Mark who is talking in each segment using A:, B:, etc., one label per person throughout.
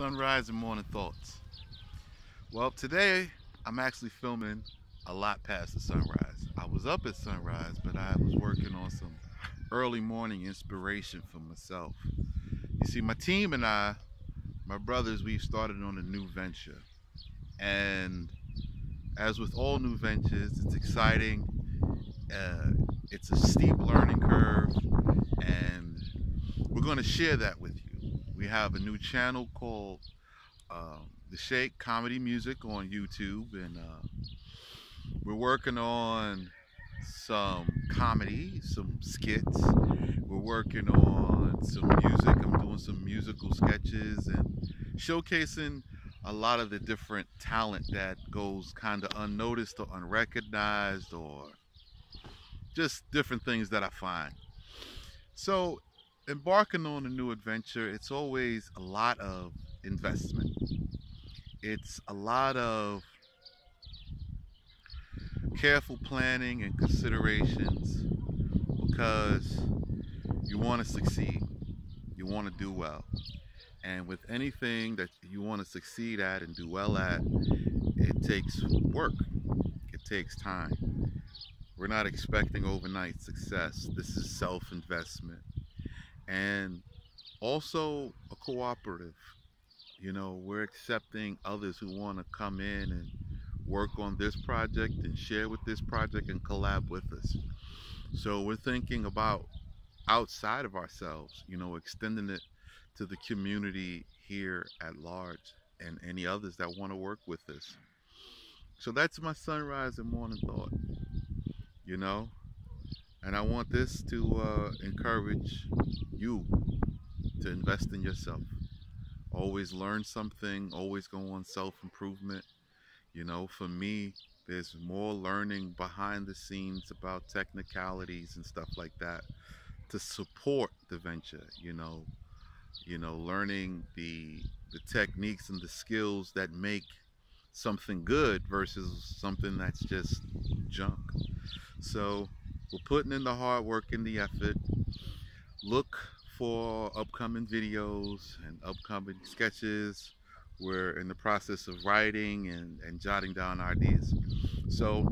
A: sunrise and morning thoughts. Well, today I'm actually filming a lot past the sunrise. I was up at sunrise, but I was working on some early morning inspiration for myself. You see, my team and I, my brothers, we've started on a new venture. And as with all new ventures, it's exciting. Uh, it's a steep learning curve, and we're going to share that with. We have a new channel called um, The Sheikh Comedy Music on YouTube, and uh, we're working on some comedy, some skits. We're working on some music. I'm doing some musical sketches and showcasing a lot of the different talent that goes kind of unnoticed or unrecognized or just different things that I find. So embarking on a new adventure, it's always a lot of investment. It's a lot of careful planning and considerations because you want to succeed. You want to do well. And with anything that you want to succeed at and do well at, it takes work. It takes time. We're not expecting overnight success. This is self-investment and also a cooperative. You know, we're accepting others who want to come in and work on this project and share with this project and collab with us. So we're thinking about outside of ourselves, you know, extending it to the community here at large and any others that want to work with us. So that's my sunrise and morning thought, you know, and I want this to uh, encourage you to invest in yourself. Always learn something, always go on self-improvement. You know, for me, there's more learning behind the scenes about technicalities and stuff like that to support the venture, you know, you know, learning the the techniques and the skills that make something good versus something that's just junk. So we're putting in the hard work and the effort. Look for upcoming videos and upcoming sketches. We're in the process of writing and, and jotting down ideas. So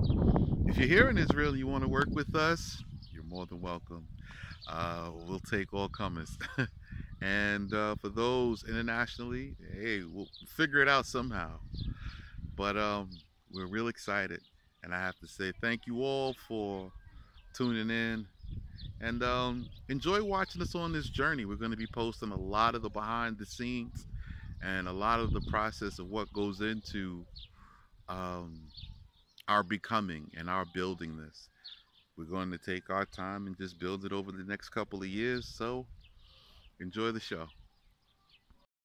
A: if you're here in Israel and you want to work with us, you're more than welcome. Uh, we'll take all comers. and uh, for those internationally, hey, we'll figure it out somehow. But um, we're real excited. And I have to say thank you all for tuning in and um, enjoy watching us on this journey. We're going to be posting a lot of the behind the scenes and a lot of the process of what goes into um, our becoming and our building this. We're going to take our time and just build it over the next couple of years. So enjoy the show.